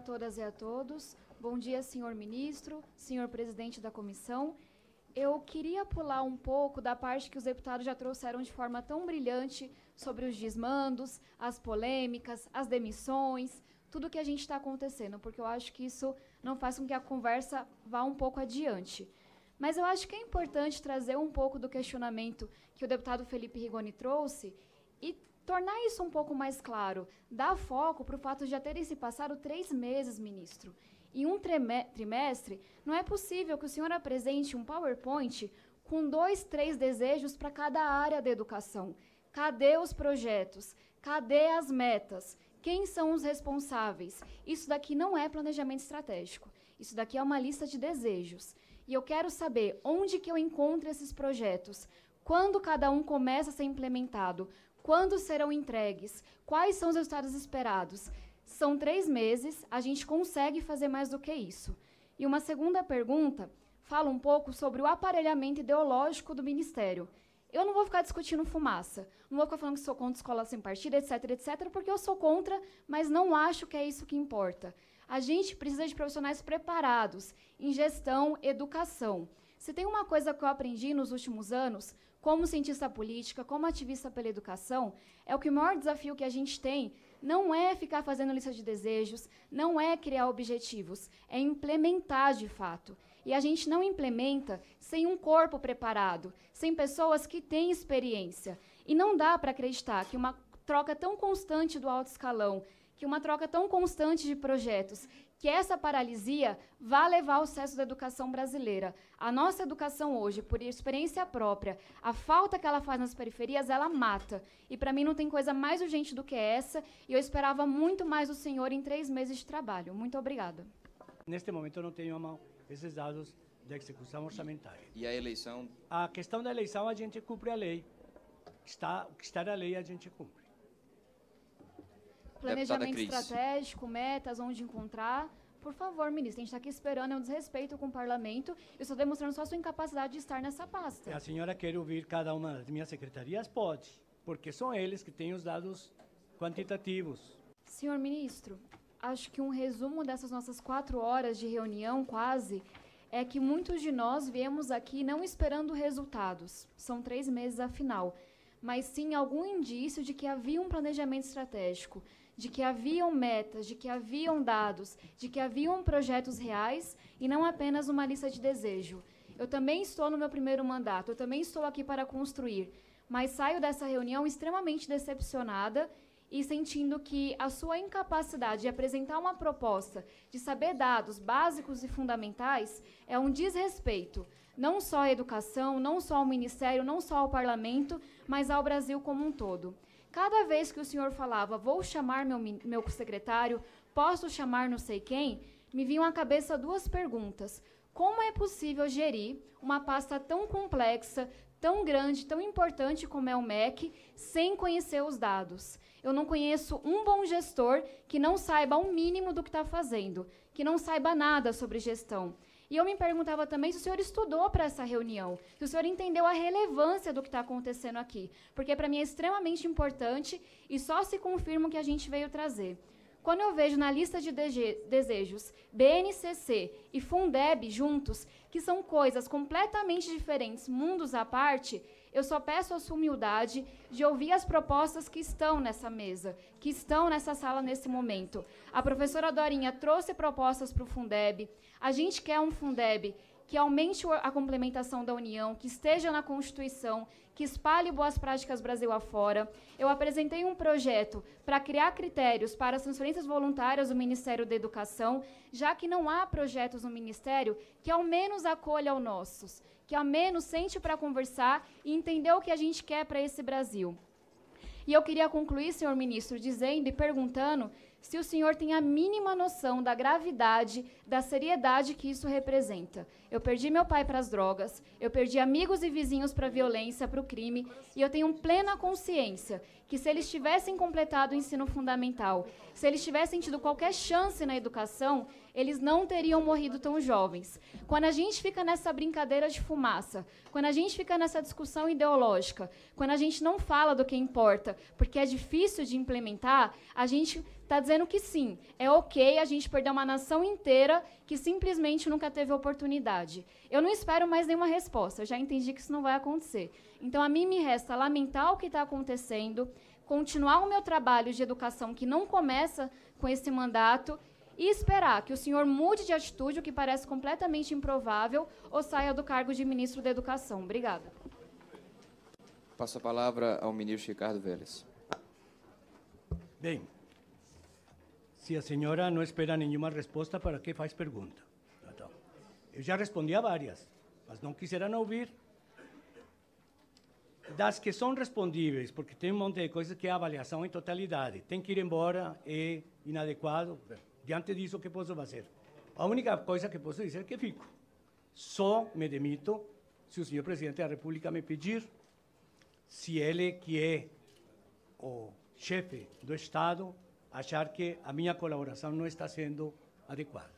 a todas e a todos. Bom dia, senhor ministro, senhor presidente da comissão. Eu queria pular um pouco da parte que os deputados já trouxeram de forma tão brilhante sobre os desmandos, as polêmicas, as demissões, tudo que a gente está acontecendo, porque eu acho que isso não faz com que a conversa vá um pouco adiante. Mas eu acho que é importante trazer um pouco do questionamento que o deputado Felipe Rigoni trouxe e tornar isso um pouco mais claro. Dar foco para o fato de já terem se passado três meses, ministro. Em um trimestre, não é possível que o senhor apresente um PowerPoint com dois, três desejos para cada área da educação. Cadê os projetos? Cadê as metas? Quem são os responsáveis? Isso daqui não é planejamento estratégico. Isso daqui é uma lista de desejos. E eu quero saber onde que eu encontro esses projetos, quando cada um começa a ser implementado, quando serão entregues, quais são os resultados esperados. São três meses, a gente consegue fazer mais do que isso. E uma segunda pergunta fala um pouco sobre o aparelhamento ideológico do Ministério. Eu não vou ficar discutindo fumaça, não vou ficar falando que sou contra escola sem partido, etc, etc, porque eu sou contra, mas não acho que é isso que importa. A gente precisa de profissionais preparados em gestão, educação. Se tem uma coisa que eu aprendi nos últimos anos, como cientista política, como ativista pela educação, é o que o maior desafio que a gente tem não é ficar fazendo lista de desejos, não é criar objetivos, é implementar de fato. E a gente não implementa sem um corpo preparado, sem pessoas que têm experiência. E não dá para acreditar que uma troca tão constante do alto escalão, que uma troca tão constante de projetos, que essa paralisia vá levar ao sucesso da educação brasileira. A nossa educação hoje, por experiência própria, a falta que ela faz nas periferias, ela mata. E para mim não tem coisa mais urgente do que essa, e eu esperava muito mais do senhor em três meses de trabalho. Muito obrigada. Neste momento eu não tenho a mão esses dados de execução orçamentária. E a eleição? A questão da eleição, a gente cumpre a lei. Está, o que está na lei, a gente cumpre. Planejamento estratégico, metas, onde encontrar. Por favor, ministro, a gente está aqui esperando, é um desrespeito com o parlamento. Eu estou demonstrando só a sua incapacidade de estar nessa pasta. A senhora quer ouvir cada uma das minhas secretarias? Pode, porque são eles que têm os dados quantitativos. Senhor ministro, acho que um resumo dessas nossas quatro horas de reunião, quase, é que muitos de nós viemos aqui não esperando resultados. São três meses afinal. Mas sim algum indício de que havia um planejamento estratégico, de que haviam metas, de que haviam dados, de que haviam projetos reais e não apenas uma lista de desejo. Eu também estou no meu primeiro mandato, eu também estou aqui para construir, mas saio dessa reunião extremamente decepcionada e sentindo que a sua incapacidade de apresentar uma proposta, de saber dados básicos e fundamentais, é um desrespeito, não só à educação, não só ao Ministério, não só ao Parlamento, mas ao Brasil como um todo. Cada vez que o senhor falava, vou chamar meu, meu secretário, posso chamar não sei quem, me vinham à cabeça duas perguntas. Como é possível gerir uma pasta tão complexa, tão grande, tão importante como é o MEC, sem conhecer os dados? Eu não conheço um bom gestor que não saiba o um mínimo do que está fazendo, que não saiba nada sobre gestão. E eu me perguntava também se o senhor estudou para essa reunião, se o senhor entendeu a relevância do que está acontecendo aqui, porque para mim é extremamente importante e só se confirma o que a gente veio trazer. Quando eu vejo na lista de desejos BNCC e Fundeb juntos, que são coisas completamente diferentes, mundos à parte, eu só peço a sua humildade de ouvir as propostas que estão nessa mesa, que estão nessa sala nesse momento. A professora Dorinha trouxe propostas para o Fundeb. A gente quer um Fundeb que aumente a complementação da União, que esteja na Constituição, que espalhe boas práticas Brasil afora. Eu apresentei um projeto para criar critérios para as transferências voluntárias do Ministério da Educação, já que não há projetos no Ministério que ao menos acolha os nossos, que ao menos sente para conversar e entender o que a gente quer para esse Brasil. E eu queria concluir, senhor ministro, dizendo e perguntando se o senhor tem a mínima noção da gravidade, da seriedade que isso representa. Eu perdi meu pai para as drogas, eu perdi amigos e vizinhos para a violência, para o crime, e eu tenho plena consciência que se eles tivessem completado o ensino fundamental, se eles tivessem tido qualquer chance na educação, eles não teriam morrido tão jovens. Quando a gente fica nessa brincadeira de fumaça, quando a gente fica nessa discussão ideológica, quando a gente não fala do que importa, porque é difícil de implementar, a gente está dizendo que sim, é ok a gente perder uma nação inteira que simplesmente nunca teve oportunidade. Eu não espero mais nenhuma resposta, eu já entendi que isso não vai acontecer. Então, a mim me resta lamentar o que está acontecendo, continuar o meu trabalho de educação que não começa com esse mandato e esperar que o senhor mude de atitude, o que parece completamente improvável, ou saia do cargo de ministro da Educação. Obrigada. Passo a palavra ao ministro Ricardo Vélez. Bem, se a senhora não espera nenhuma resposta, para que faz pergunta? Eu já respondi a várias, mas não quiseram ouvir. Das que são respondíveis, porque tem um monte de coisas que é avaliação em totalidade, tem que ir embora, é inadequado. Diante disso, o que posso fazer? A única coisa que posso dizer é que fico. Só me demito se o senhor presidente da República me pedir, se ele, que é o chefe do Estado, achar que a minha colaboração não está sendo adequada.